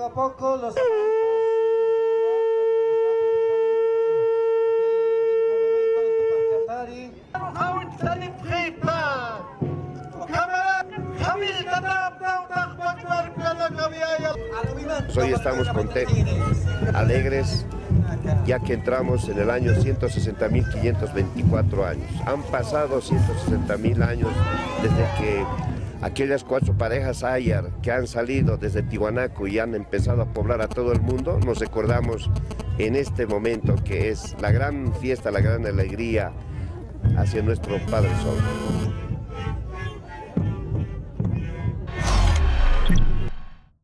Huaco, los Hoy estamos contentos, alegres, ya que entramos en el año 160.524 años. Han pasado 160.000 años desde que aquellas cuatro parejas Ayar que han salido desde Tihuanaco y han empezado a poblar a todo el mundo, nos recordamos en este momento que es la gran fiesta, la gran alegría hacia nuestro Padre Sol.